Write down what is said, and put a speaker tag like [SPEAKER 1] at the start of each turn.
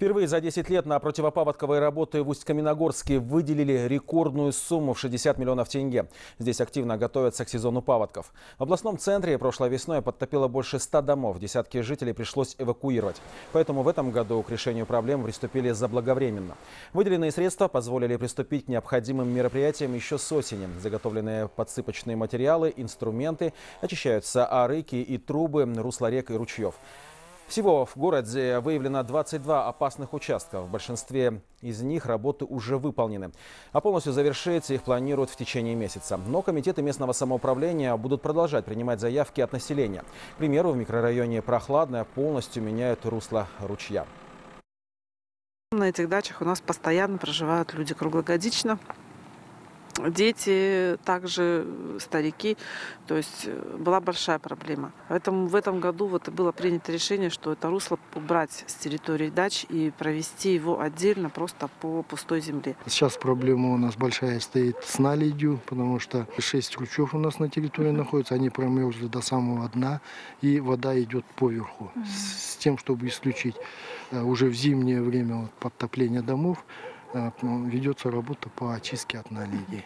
[SPEAKER 1] Впервые за 10 лет на противопаводковые работы в Усть-Каменогорске выделили рекордную сумму в 60 миллионов тенге. Здесь активно готовятся к сезону паводков. В областном центре прошлой весной подтопило больше 100 домов. Десятки жителей пришлось эвакуировать. Поэтому в этом году к решению проблем приступили заблаговременно. Выделенные средства позволили приступить к необходимым мероприятиям еще с осени. Заготовленные подсыпочные материалы, инструменты, очищаются арыки и трубы, русла рек и ручьев. Всего в городе выявлено 22 опасных участка. В большинстве из них работы уже выполнены. А полностью завершить их планируют в течение месяца. Но комитеты местного самоуправления будут продолжать принимать заявки от населения. К примеру, в микрорайоне Прохладное полностью меняют русло ручья.
[SPEAKER 2] На этих дачах у нас постоянно проживают люди круглогодично. Дети, также старики. То есть э, была большая проблема. Поэтому в этом году вот было принято решение, что это русло убрать с территории дач и провести его отдельно просто по пустой земле.
[SPEAKER 3] Сейчас проблема у нас большая стоит с наледью, потому что шесть ручьев у нас на территории находятся, они промерзли до самого дна, и вода идет поверху. С тем, чтобы исключить э, уже в зимнее время вот, подтопления домов, э, ведется работа по очистке от наледей.